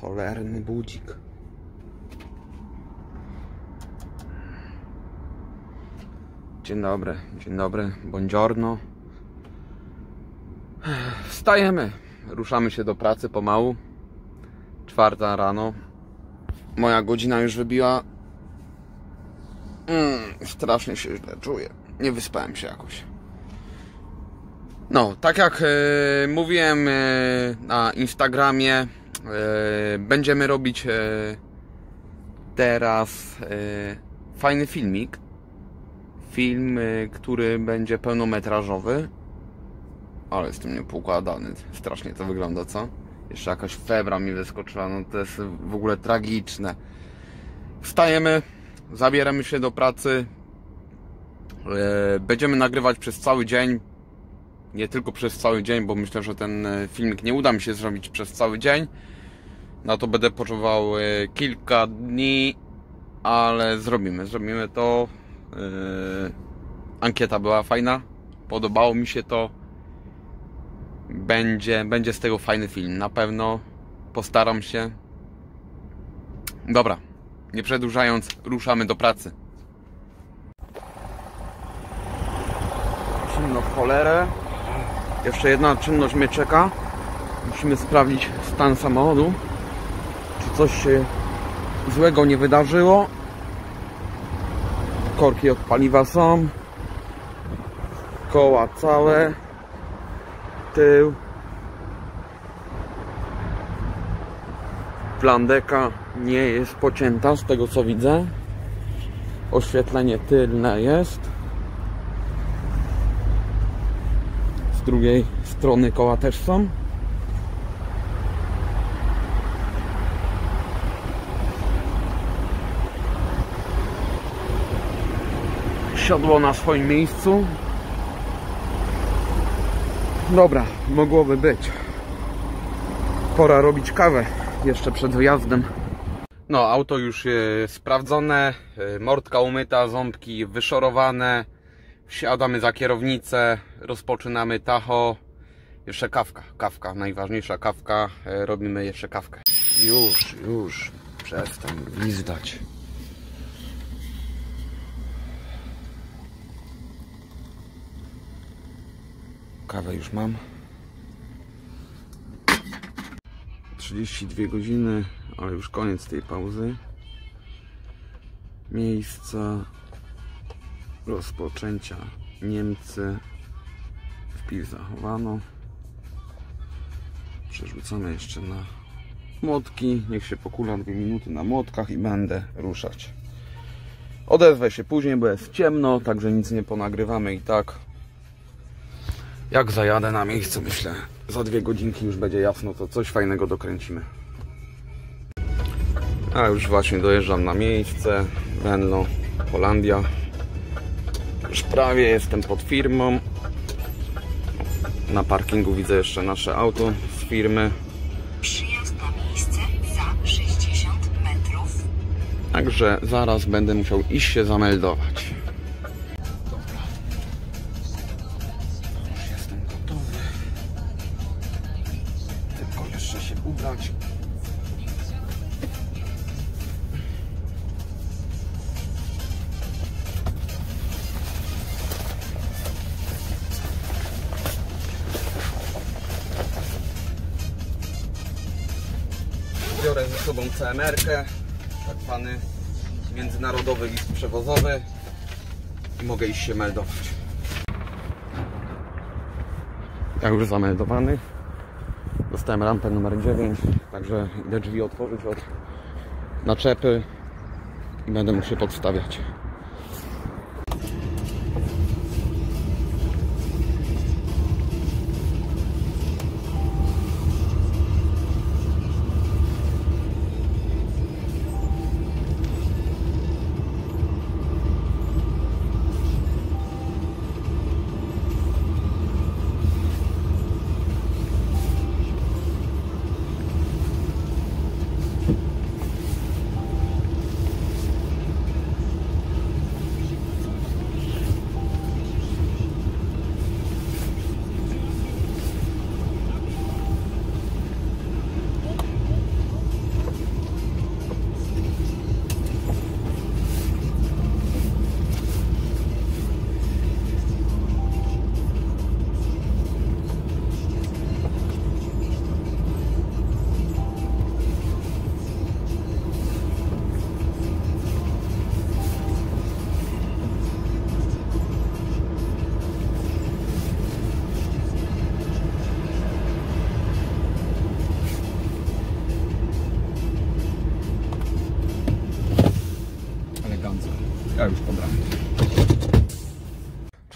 Cholerny budzik. Dzień dobry, dzień dobry, buongiorno. Wstajemy, ruszamy się do pracy pomału. Czwarta rano. Moja godzina już wybiła. Mm, strasznie się źle czuję. Nie wyspałem się jakoś. No, tak jak e, mówiłem e, na Instagramie, będziemy robić e, teraz e, fajny filmik. Film, e, który będzie pełnometrażowy. Ale jestem niepoukładany. Strasznie to wygląda, co? Jeszcze jakaś febra mi wyskoczyła. No to jest w ogóle tragiczne. Wstajemy, zabieramy się do pracy. E, Będziemy nagrywać przez cały dzień. Nie tylko przez cały dzień, bo myślę, że ten e, filmik nie uda mi się zrobić przez cały dzień. Na to będę potrzebował e, kilka dni, ale zrobimy, zrobimy to. E, Ankieta była fajna, podobało mi się to. Będzie, będzie z tego fajny film, na pewno. Postaram się. Dobra, nie przedłużając, ruszamy do pracy. Zimno w cholerę. Jeszcze jedna czynność mnie czeka. Musimy sprawdzić stan samochodu. Czy coś się złego nie wydarzyło. Korki od paliwa są. Koła całe. Tył. Plandeka nie jest pocięta z tego co widzę. Oświetlenie tylne jest. Drugiej strony koła też są. Siodło na swoim miejscu. Dobra, mogłoby być. Pora robić kawę jeszcze przed wyjazdem. No, auto już sprawdzone, y, mordka umyta, ząbki wyszorowane. Wsiadamy za kierownicę, rozpoczynamy tacho. Jeszcze kawka, kawka, najważniejsza kawka. y, Robimy jeszcze kawkę. Już, już, przestań gwizdać. Kawę już mam. 32 godziny, ale już koniec tej pauzy. Miejsca rozpoczęcia Niemcy. Wpis zachowano. Przerzucamy jeszcze na młotki. Niech się pokula dwie minuty na młotkach i będę ruszać. Odezwę się później, bo jest ciemno, także nic nie ponagrywamy i tak. Jak zajadę na miejsce, myślę, za dwie godzinki już będzie jasno, to coś fajnego dokręcimy. A już właśnie dojeżdżam na miejsce. Venlo, Holandia. Już prawie jestem pod firmą. Na parkingu widzę jeszcze nasze auto z firmy. Przyjazd na miejsce za 60 metrów. Także zaraz będę musiał iść się zameldować. Ze sobą CMR-kę, tak zwany międzynarodowy list przewozowy i mogę iść się meldować. Ja już zameldowany. Dostałem rampę numer 9, także idę drzwi otworzyć od naczepy i będę mógł się podstawiać.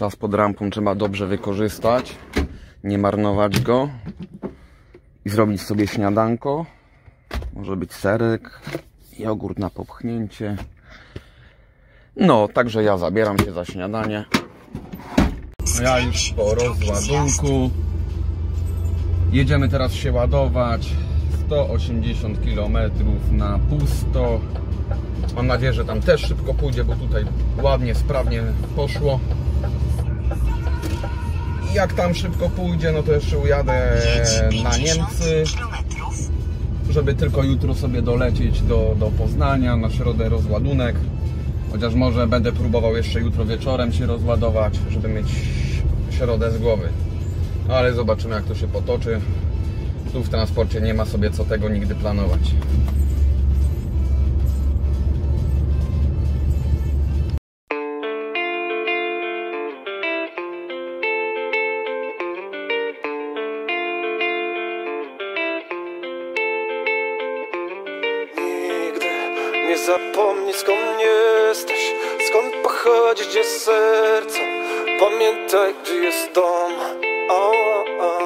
Czas pod rampą trzeba dobrze wykorzystać, nie marnować go i zrobić sobie śniadanko. Może być serek, jogurt na popchnięcie. No, także ja zabieram się za śniadanie. No ja już po rozładunku. Jedziemy teraz się ładować. 180 km na pusto. Mam nadzieję, że tam też szybko pójdzie, bo tutaj ładnie, sprawnie poszło. Jak tam szybko pójdzie, no to jeszcze ujadę na Niemcy, żeby tylko jutro sobie dolecieć do, do Poznania na środę rozładunek. Chociaż może będę próbował jeszcze jutro wieczorem się rozładować, żeby mieć środę z głowy. Ale zobaczymy jak to się potoczy. Tu w transporcie nie ma sobie co tego nigdy planować. Zapomnij skąd jesteś Skąd pochodzi gdzie serce. Pamiętaj gdzie jest dom. O, o.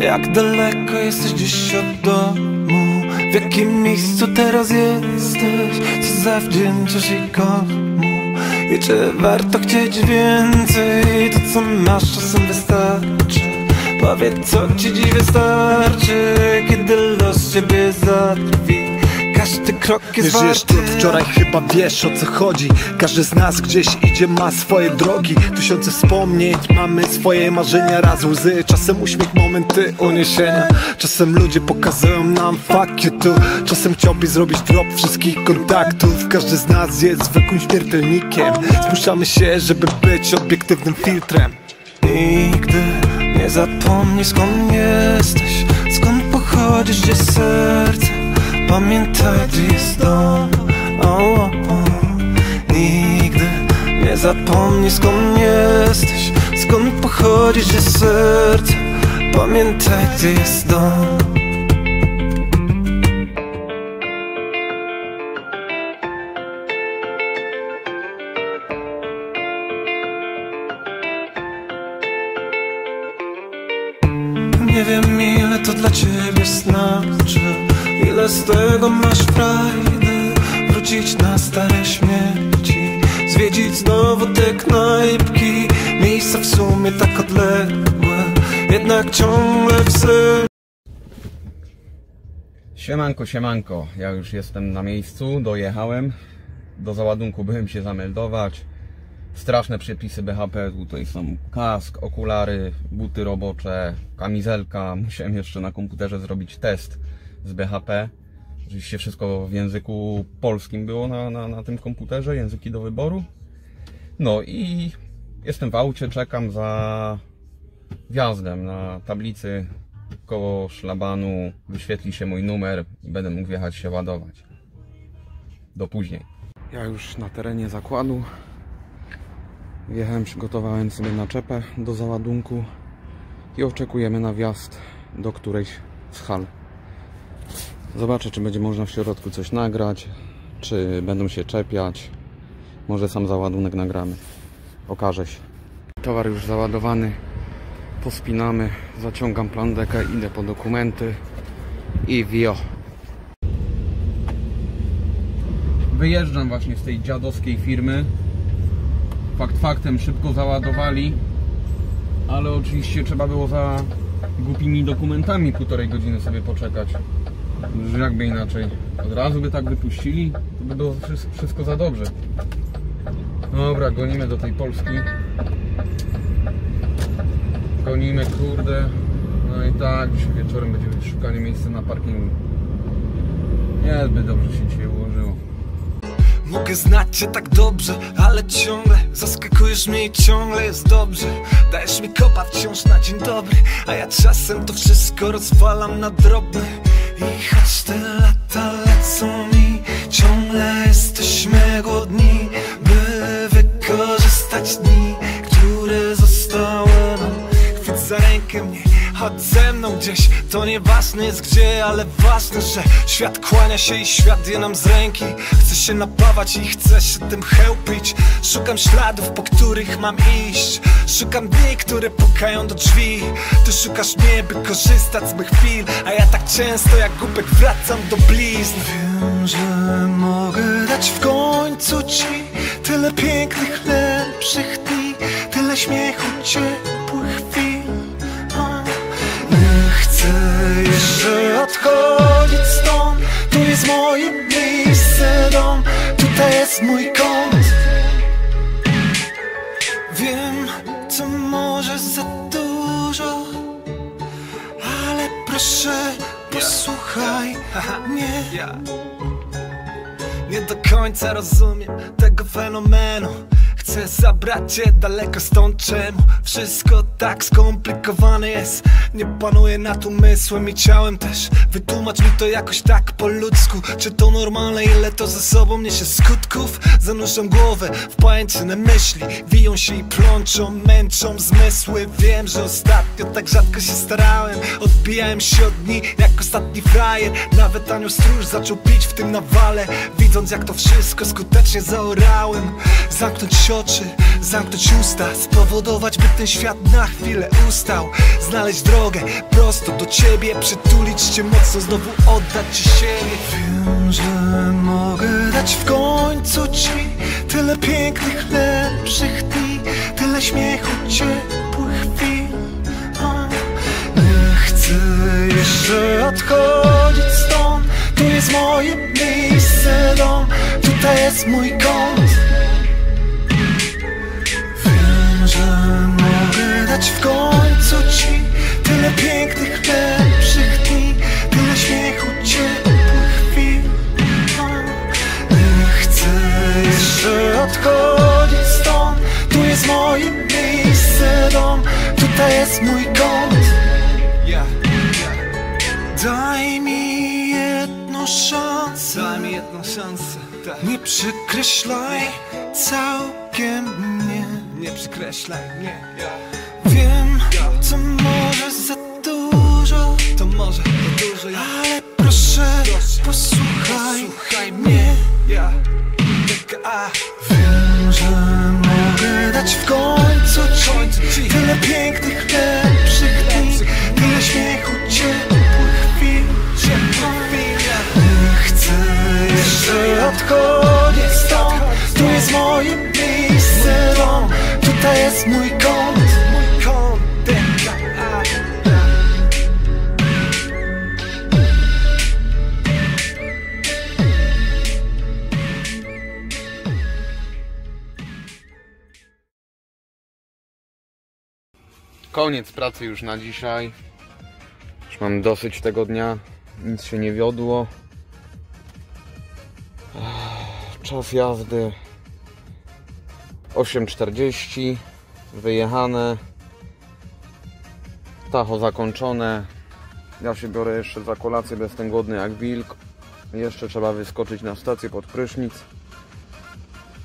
Jak daleko jesteś dziś od domu? W jakim miejscu teraz jesteś? Co zawdzięczasz i komu? I czy warto chcieć więcej? To co masz czasem wystarczy. Powiedz co ci dziś wystarczy Kiedy los ciebie zadrwi Każdy krok jest żyjesz warty tu od wczoraj, chyba wiesz o co chodzi. Każdy z nas gdzieś idzie, ma swoje drogi. Tysiące wspomnień, mamy swoje marzenia Raz łzy, czasem uśmiech, momenty uniesienia. Czasem ludzie pokazują nam fuck you tu. Czasem chciałbyś zrobić drop wszystkich kontaktów. Każdy z nas jest zwykłym śmiertelnikiem. Zmuszamy się, żeby być obiektywnym filtrem. Nigdy nie zapomnij skąd jesteś. Skąd pochodzisz, gdzie serce Pamiętaj, gdzie dom. O, o, o. Nigdy nie zapomnij skąd jesteś Skąd pochodzisz, gdzie serce. Pamiętaj, gdzie dom. Nie wiem ile to dla ciebie znaczy Ile z tego masz frajdy Wrócić na stare śmierci Zwiedzić znowu te knajpki Miejsca w sumie tak odległe Jednak ciągle w sercu Siemanko, siemanko. Ja już jestem na miejscu, dojechałem. Do załadunku byłem się zameldować. Straszne przepisy BHP. Tutaj są kask, okulary, buty robocze, kamizelka. Musiałem jeszcze na komputerze zrobić test z BHP. Oczywiście wszystko w języku polskim było na, na, na tym komputerze, języki do wyboru. No i jestem w aucie, czekam za wjazdem na tablicy koło szlabanu wyświetli się mój numer i będę mógł wjechać się ładować. Do później. Ja już na terenie zakładu. Wjechałem, przygotowałem sobie naczepę do załadunku i oczekujemy na wjazd do którejś z hal. Zobaczę, czy będzie można w środku coś nagrać, czy będą się czepiać. Może sam załadunek nagramy. Okaże się. Towar już załadowany pospinamy, zaciągam plandekę, idę po dokumenty i wio. Wyjeżdżam właśnie z tej dziadowskiej firmy. Fakt faktem szybko załadowali, ale oczywiście trzeba było za głupimi dokumentami półtorej godziny sobie poczekać. Jakby inaczej. Od razu by tak wypuścili, to by było wszy- wszystko za dobrze. Dobra, gonimy do tej Polski gonimy, kurde. No i tak, dzisiaj wieczorem będzie szukanie miejsca na parkingu. Niezbyt dobrze się dzisiaj ułożyło. Mogę znać cię tak dobrze, ale ciągle Zaskakujesz mnie i ciągle jest dobrze Dajesz mi kopa wciąż na dzień dobry A ja czasem to wszystko rozwalam na drobne I choć te lata lecą mi. Ciągle jesteśmy głodni By wykorzystać dni, które zostały nam. Chwyć za rękę mnie, Chodź ze mną gdzieś, to nieważne jest gdzie Ale ważne, że świat kłania się i świat je nam z ręki. Chcę się napawać i chcę się tym chełpić. Szukam śladów, po których mam iść. Szukam dni, które pukają do drzwi. Ty szukasz mnie, by korzystać z mych chwil A ja tak często jak głupek wracam do blizn. Wiem, że mogę dać w końcu ci Tyle pięknych, lepszych dni Tyle śmiechu, ciepłych jest mój kąt Wiem, co może za dużo Ale proszę, posłuchaj mnie. Nie do końca rozumiem tego fenomenu Chcę zabrać cię daleko stąd czemu Wszystko tak skomplikowane jest? Nie panuję nad umysłem i ciałem też. Wytłumacz mi to jakoś tak po ludzku. Czy to normalne, ile to ze sobą niesie skutków? Zanurzam głowę w pajęczyne myśli. Wiją się i plączą, męczą zmysły. Wiem, że ostatnio tak rzadko się starałem. Odbijałem się od dni jak ostatni frajer. Nawet anioł stróż zaczął pić w tym nawale. Widząc jak to wszystko skutecznie zaorałem. Zamknąć oczy, zamknąć usta Spowodować, by ten świat na chwilę ustał. Znaleźć drogę prosto do ciebie Przytulić cię mocno, znowu oddać ci siebie. Wiem, że mogę dać w końcu ci Tyle pięknych, lepszych dni Tyle śmiechu, ciepłych chwil. Nie chcę jeszcze odchodzić stąd. Tu jest moje miejsce, dom. Tutaj jest mój kąt w końcu ci Tyle pięknych, lepszych dni Tyle śmiechu, ciepłych chwil Nie chcę jeszcze odchodzić stąd Tu jest moje miejsce, dom Tutaj jest mój kąt. Daj mi jedną szansę. Daj mi jedną szansę Nie przykreślaj całkiem mnie. Nie przykreślaj, nie To może za dużo? To może za dużo, Ale proszę, posłuchaj, mnie. Wiem, że mogę dać w końcu ci Tyle pięknych, lepszych dni Koniec pracy już na dzisiaj. Już mam dosyć tego dnia. Nic się nie wiodło. Czas jazdy. 8.40 Wyjechane. Tacho zakończone. Ja się biorę jeszcze za kolację, bo jestem głodny jak wilk. Jeszcze trzeba wyskoczyć na stację pod prysznic.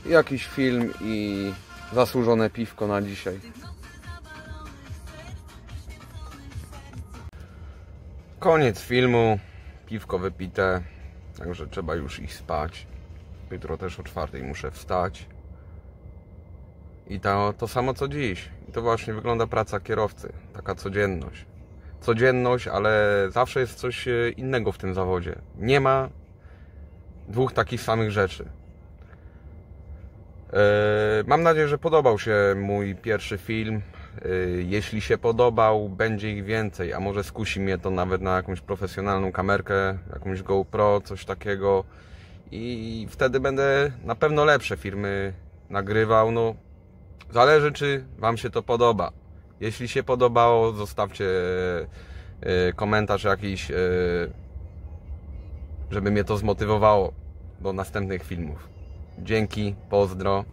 Jakiś film i zasłużone piwko na dzisiaj Koniec filmu, piwko wypite, także trzeba już iść spać. Jutro też o czwartej muszę wstać. I to, to samo co dziś. I to właśnie wygląda praca kierowcy, taka codzienność. Codzienność, ale zawsze jest coś e, innego w tym zawodzie. Nie ma dwóch takich samych rzeczy. E, Mam nadzieję, że podobał się mój pierwszy film. E, Jeśli się podobał, będzie ich więcej, a może skusi mnie to nawet na jakąś profesjonalną kamerkę, jakąś GoPro, coś takiego. I wtedy będę na pewno lepsze filmy nagrywał. No, zależy, czy Wam się to podoba. Jeśli się podobało, zostawcie e, komentarz jakiś, żeby mnie to zmotywowało do następnych filmów. Dzięki, pozdro.